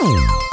うん。